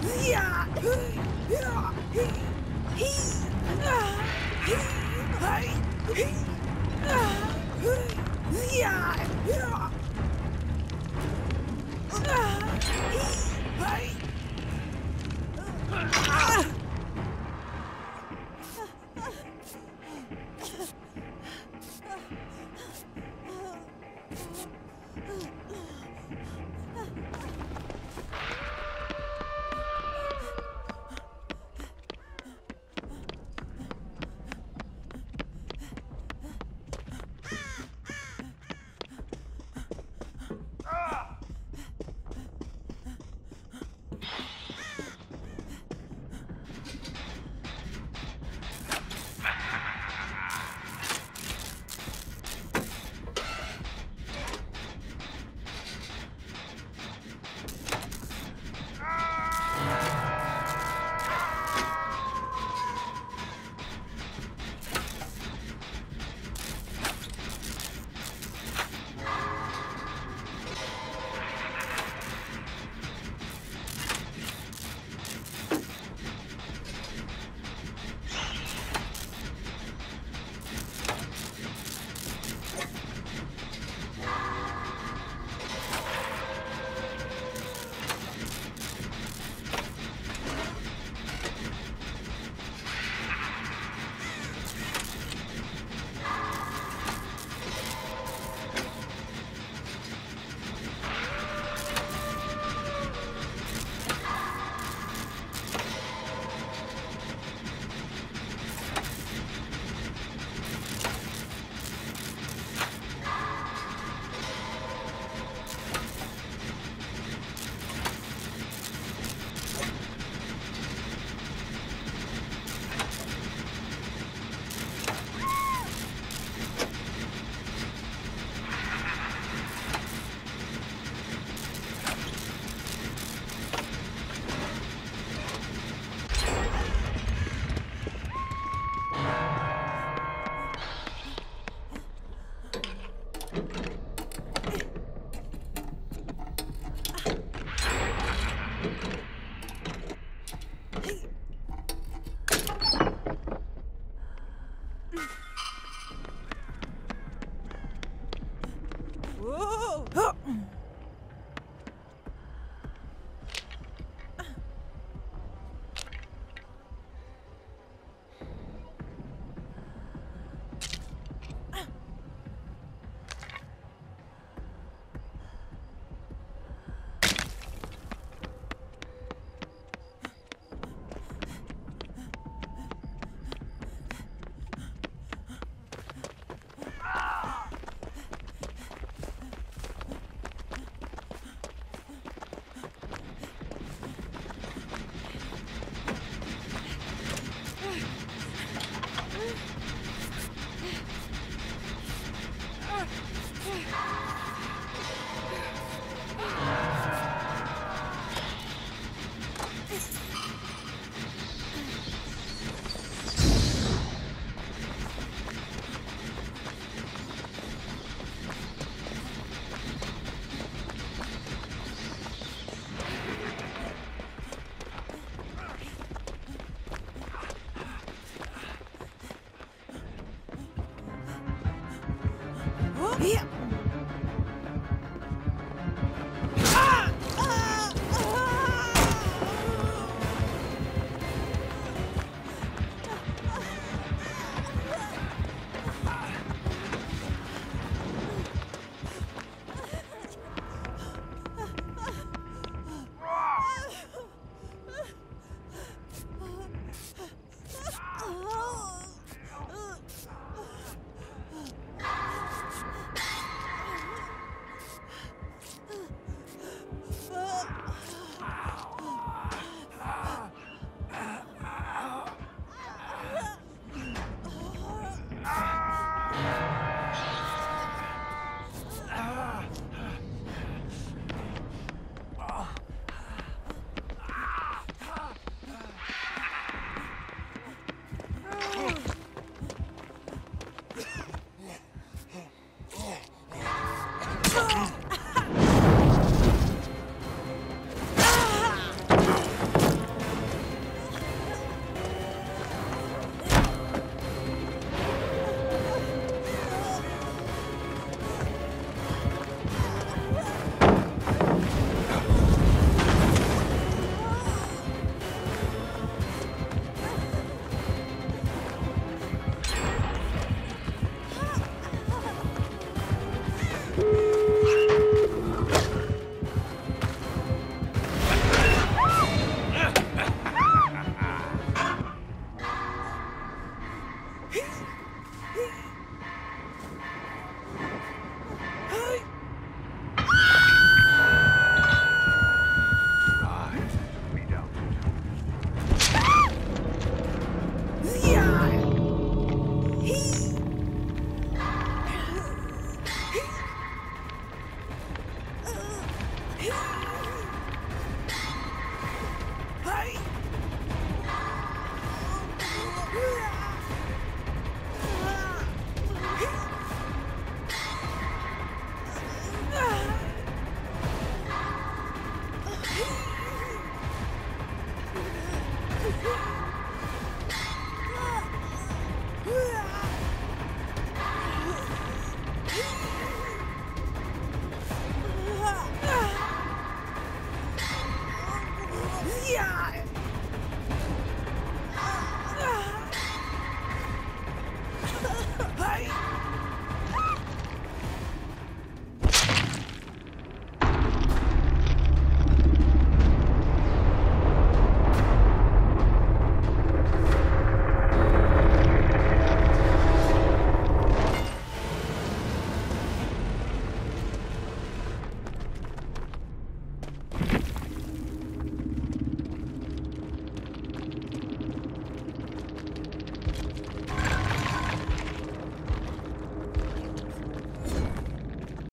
Yeah! Oh!